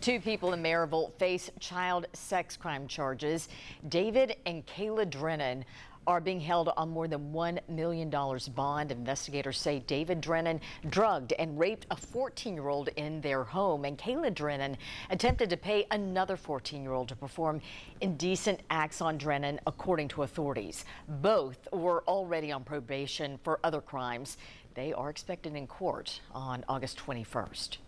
Two people in Maryville face child sex crime charges. David and Cayla Drinnen are being held on more than $1 million bond. Investigators say David Drinnen drugged and raped a 14-year-old in their home, and Cayla Drinnen attempted to pay another 14-year-old to perform indecent acts on Drinnen, according to authorities. Both were already on probation for other crimes. They are expected in court on August 21st.